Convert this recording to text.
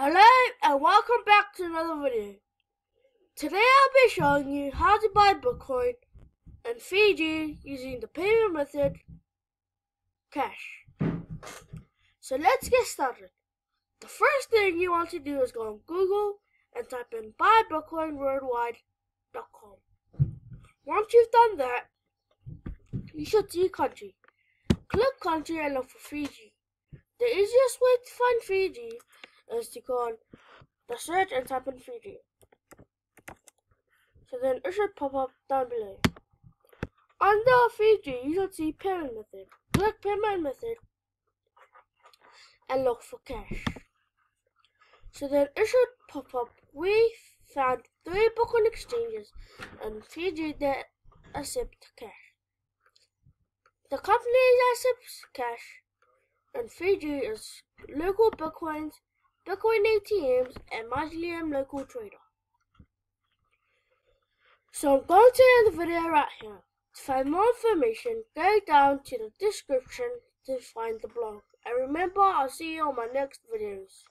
Hello and welcome back to another video. Today I'll be showing you how to buy Bitcoin in Fiji using the payment method cash. So let's get started. The first thing you want to do is go on Google and type in buybitcoinworldwide.com. Once you've done that, you should see country. Click country and look for Fiji. The easiest way to find Fiji is to go on the search and type in Fiji. So then it should pop up down below. Under Fiji, you should see payment method. Click payment method and look for cash. So then it should pop up. We found three Bitcoin exchanges and Fiji that accept cash. The company accepts cash in Fiji is LocalBitcoins, Bitcoin ATMs, and Mycelium Local Trader. So I'm going to end the video right here. To find more information, go down to the description to find the blog. And remember, I'll see you on my next videos.